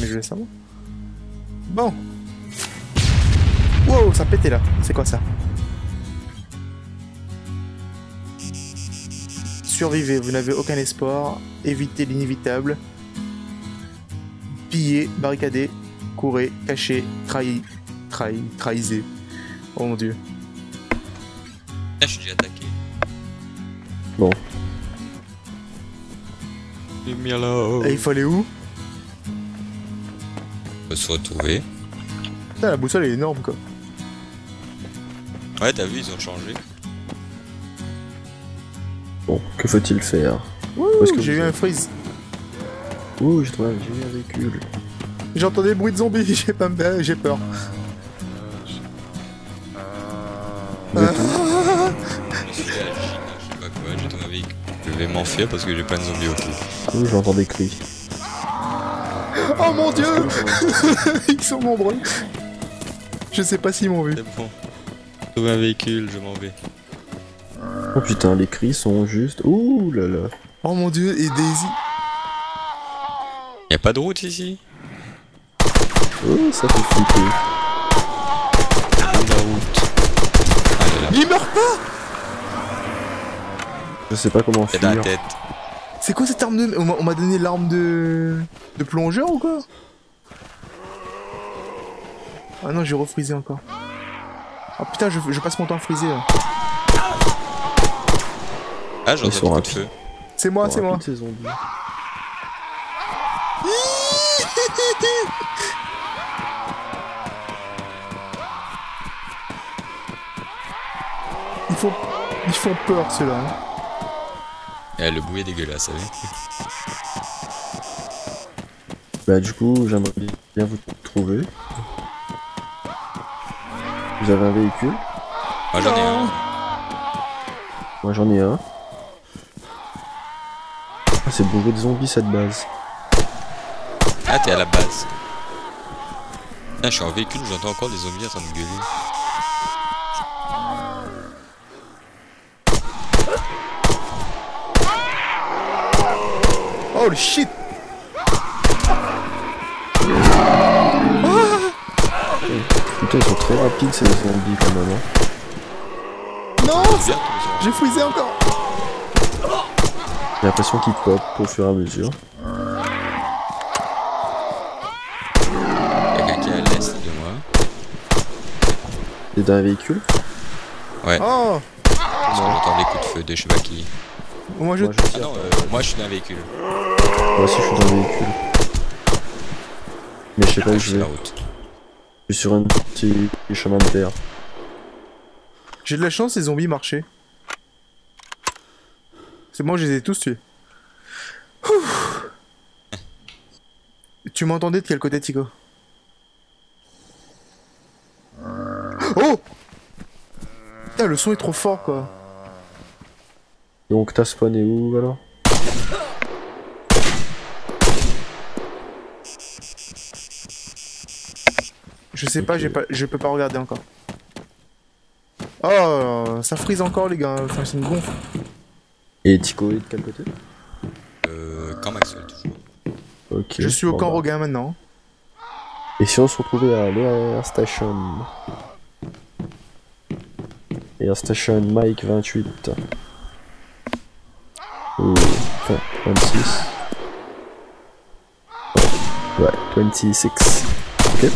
jamais joué ça moi. Bon. Wow, ça pétait là. C'est quoi ça? Survivez, vous n'avez aucun espoir. Évitez l'inévitable. Pillez, barricadez, courez, cachez, trahi, trahi, trahisez. Oh mon dieu. Là, je suis déjà attaqué. Bon. Et il faut aller où? Peut se retrouver. Putain, la boussole est énorme quoi. Ouais, t'as vu, ils ont changé. Bon, que faut-il faire Ouh, est-ce que j'ai eu un freeze. Ouh, j'ai trouvé un j'ai eu un véhicule. J'entends des bruits de zombies, j'ai pas me- j'ai peur. Êtes où Je suis à la Chine, je sais pas quoi, j'ai trouvé un véhicule. Je vais m'enfuir parce que j'ai pas de zombies au cou. Ouh, j'entends des cris. Oh mon dieu Ils sont nombreux. Je sais pas s'ils m'ont vu. C'est bon. J'ai trouvé un véhicule, je m'en vais. Oh putain, les cris sont juste. Ouh là là. Oh mon dieu, et Daisy. Y'a pas de route ici? Oh, ça fait flipper. La route Ah, là. Il meurt pas Je sais pas comment Y'a dans la tête. C'est quoi cette arme de... On m'a- on m'a donné l'arme de... De plongeur ou quoi? Ah non, j'ai refrisé encore. Oh putain, je, je passe mon temps à friser là. Ah, coups de feu. C'est moi, c'est moi. toutes ces zombies. Ils font... Ils font peur ceux-là. hein. Eh, le bruit est dégueulasse, vous savez. Bah du coup, j'aimerais bien vous trouver. Vous avez un véhicule? Moi j'en ai un. Moi j'en ai un. Ah, c'est bourré de zombies cette base. Ah, t'es à la base. Putain, je suis en véhicule, j'entends encore des zombies en train de gueuler. Oh le shit Putain, ils sont très rapides ces zombies quand même. hein. Non. J'ai frisé encore J'ai l'impression qu'ils pop au fur et à mesure. Y'a quelqu'un à l'est de moi. Et dans un véhicule? Ouais, Oh parce que j'entends des coups de feu de je sais pas qui. Moi je... Moi je Ah tire. non, euh, moi je suis dans un véhicule. Moi aussi je suis dans un véhicule. Mais je sais pas où je je suis vais. la route. Je suis sur un petit chemin de terre. J'ai de la chance, les zombies marchaient. C'est bon, je les ai tous tués. Ouh. Tu m'entendais de quel côté, Tico Oh Putain, le son est trop fort, quoi. Donc t'as spawné où alors Je sais pas, Ok. j'ai pas, je peux pas regarder encore. Oh, ça frise encore, les gars. Enfin, c'est une gonfle. Et Tico est de quel côté Euh, quand Maxwell toujours. Ok. Je suis au camp bah. Rogain maintenant. Et si on se retrouvait à l'Air Station Air Station Mike 28. Ou. Enfin, 26. Ouais, 26. Ok.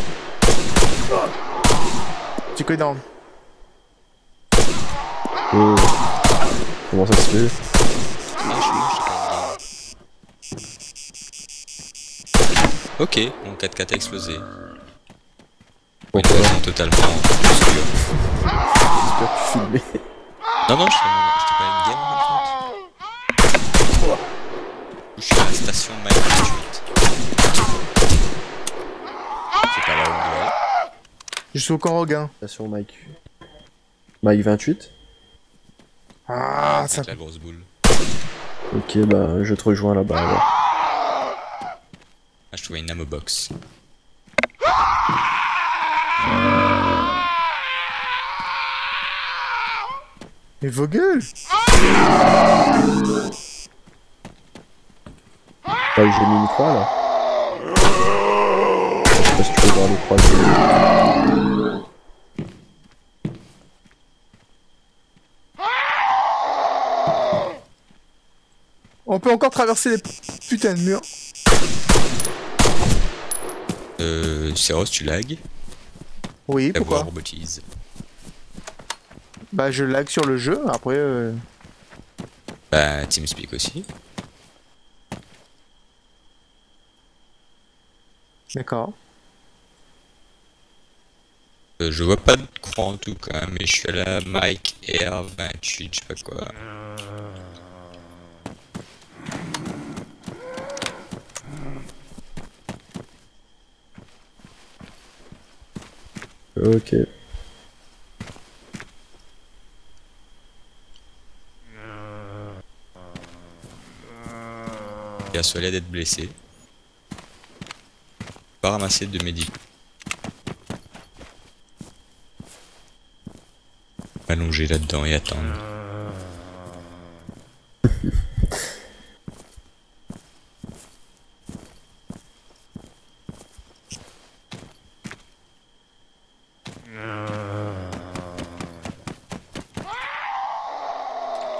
Tico est down. Oh. Comment ça se fait? Je je. Ok, mon 4x4 a explosé. Pourquoi raison totalement obscure. J'espère que tu filmais. Non, non, j'étais j'étais pas une game en fait. Je suis à la station Mike 28. C'est pas là où on doit aller. Je suis au camp Rogain. Station Mike. Mike 28 Ah, ça. La grosse boule. Ok, bah je te rejoins là-bas alors. Ah, je trouvais une ammo box. Mais vos gueules Bah, j'ai mis une croix là. sais pas si tu peux voir les croisés. On peut encore traverser les putains de murs. Euh, Céros, tu lag Oui, La pourquoi? robotise. Bah je lag sur le jeu, après... Euh... Bah, TeamSpeak aussi. D'accord. Euh, je vois pas de croix en tout cas, mais je suis à la Mike Air 28, je sais pas quoi. Ok. Persuadé d'être blessé. Ramasser de médic. Allonger là-dedans et attendre.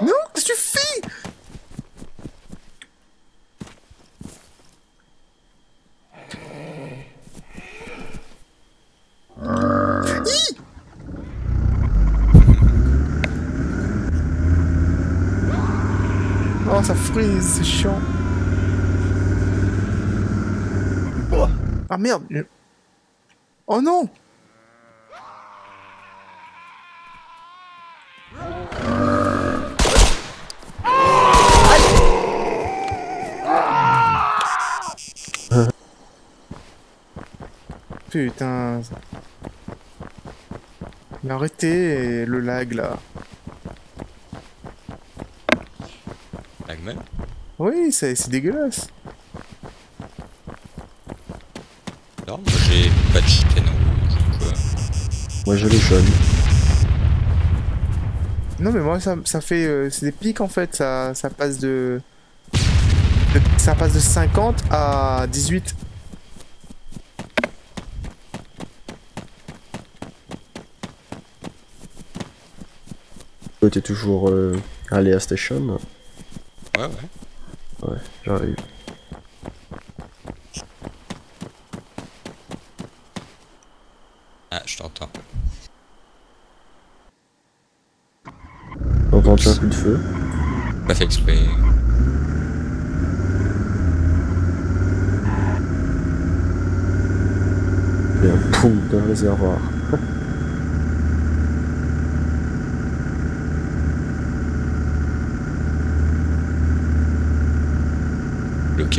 Non, qu'est-ce que tu fais Hi Ça frise, c'est chiant. Oh. Ah merde. Oh non Putain. Mais arrêtez le lag là. Lagman Oui, c'est dégueulasse. Non, moi j'ai pas de chicane rouge. Moi j'ai les jaunes. Non mais moi ça, ça fait euh, c'est des pics en fait, ça, ça passe de, de- ça passe de 50 à 18. Toi t'es toujours euh, allé à Station Ouais, ouais. Ouais, j'arrive. Ah, je t'entends. T'entends-tu un coup de feu Pas fait exprès. Et un poum d'un réservoir.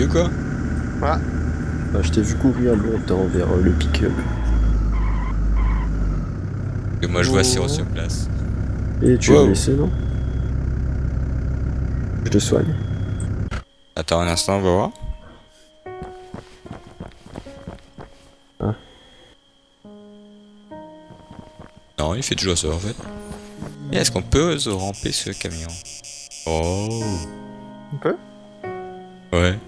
Quoi Voilà. Ah, je t'ai vu courir longtemps vers euh, le pick-up. Et moi je vois Oh. Céros sur place. Et tu es Wow. blessé, non? Je te soigne. Attends un instant, on va voir. Ah. Non, il fait toujours ça en fait. Est-ce qu'on peut se ramper ce camion? Oh On peut? Ouais.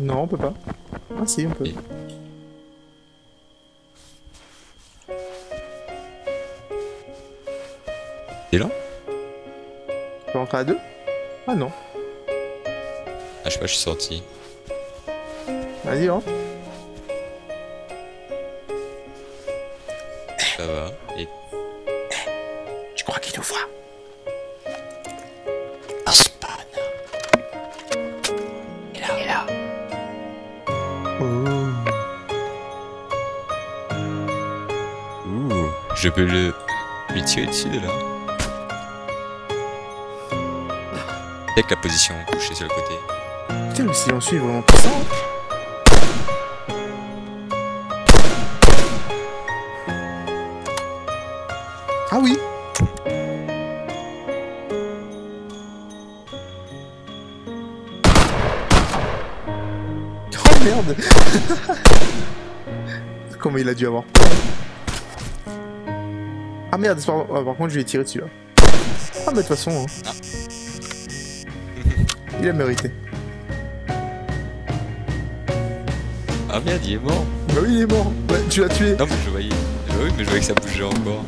Non, on peut pas. Ah si, on peut. Et- T'es là? On peut rentrer à deux? Ah non. Ah, je sais pas, je suis sorti. Vas-y, hein. Ça va. Et Je crois qu'il nous voit? Je peux le lui tirer dessus de là. Avec la position couchée sur le côté. Putain, le silencieux est vraiment puissant. Ah oui Oh merde Comment il a dû avoir. Ah merde, par contre je lui ai tiré dessus là. Ah mais de toute façon, hein. il a mérité. Ah merde, il est mort. Bah oui, il est mort. Ouais, tu l'as tué. Non, mais je voyais. Bah oui, mais je voyais que ça bougeait encore.